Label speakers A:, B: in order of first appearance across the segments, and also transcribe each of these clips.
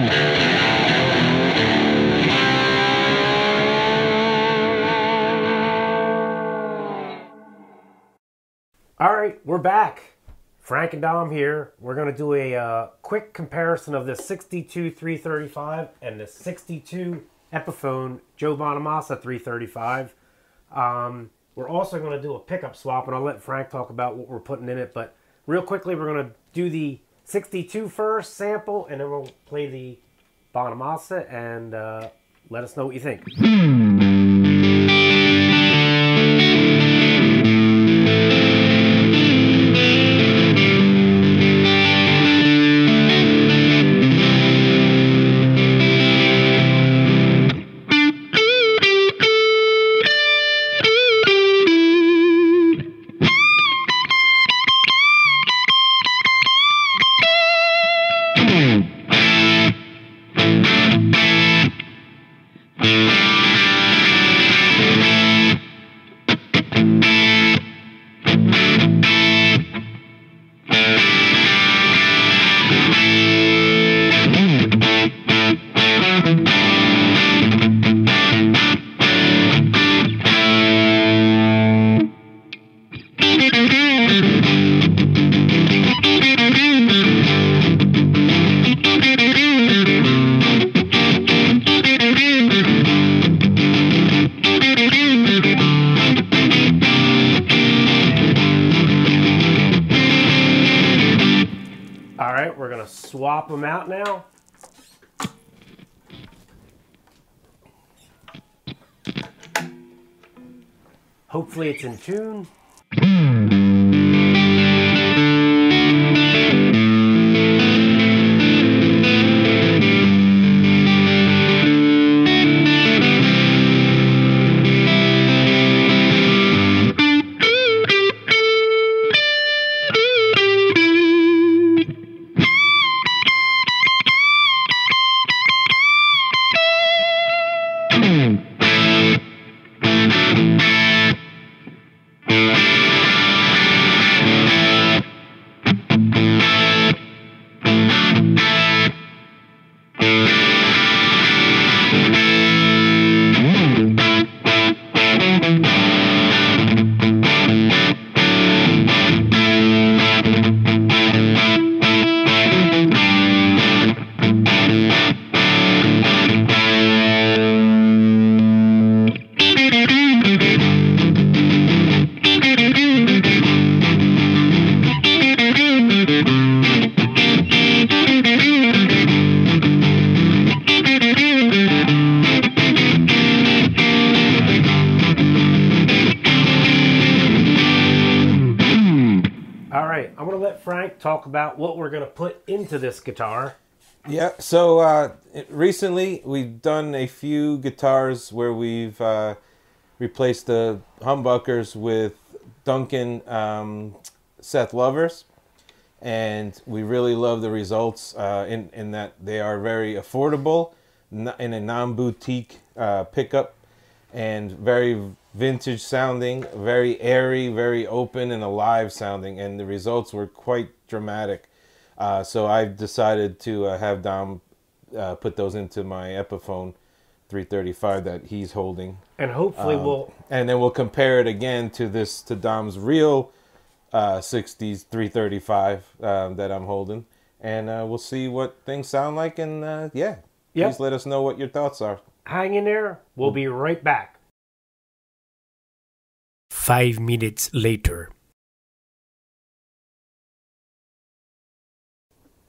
A: All right, we're back. Frank and Dom here. We're going to do a uh, quick comparison of the 62 335 and the 62 Epiphone Joe Bonamassa 335. Um, we're also going to do a pickup swap, and I'll let Frank talk about what we're putting in it. But real quickly, we're going to do the 62 first sample, and then we'll play the Bonamassa and uh, let us know what you think. All swap them out now. Hopefully it's in tune. Talk about what we're going to put into this guitar.
B: Yeah. So uh, recently we've done a few guitars where we've uh, replaced the humbuckers with Duncan um, Seth Lovers, and we really love the results uh, in in that they are very affordable in a non boutique uh, pickup and very vintage sounding, very airy, very open and alive sounding, and the results were quite dramatic. Uh, so I've decided to uh, have Dom uh, put those into my Epiphone 335 that he's holding,
A: And hopefully we'll
B: and then we'll compare it again to this to Dom's real uh, 60s 335 um, that I'm holding, and uh, we'll see what things sound like. And uh, yeah,
A: Yep.
B: please let us know what your thoughts are.
A: hang in there. We'll be right back. Five minutes later.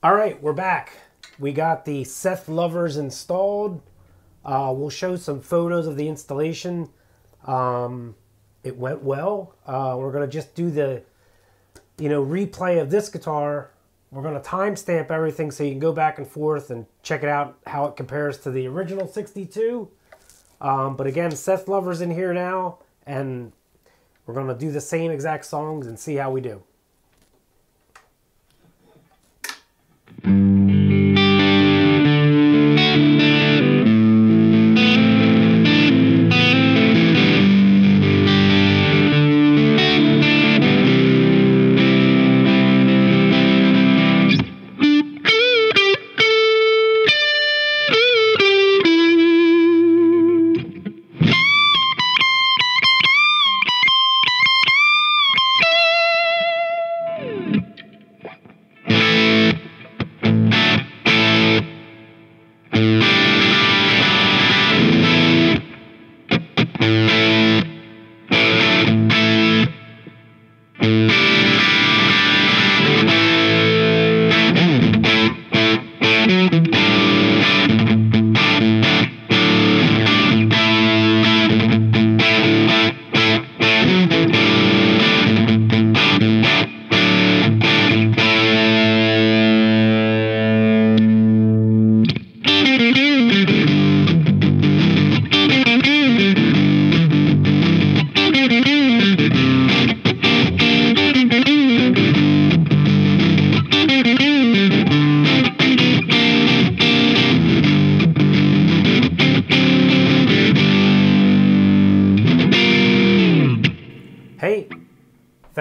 A: All right, we're back. We got the Seth Lovers installed. Uh, we'll show some photos of the installation. Um, it went well. Uh, we're gonna just do the, you know, replay of this guitar. We're gonna timestamp everything so you can go back and forth and check it out how it compares to the original 62. Um, but again, Seth Lover's in here now, and we're gonna do the same exact songs and see how we do.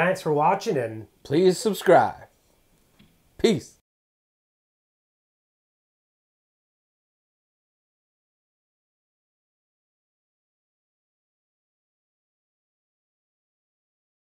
A: Thanks for watching and
B: Please subscribe. Peace.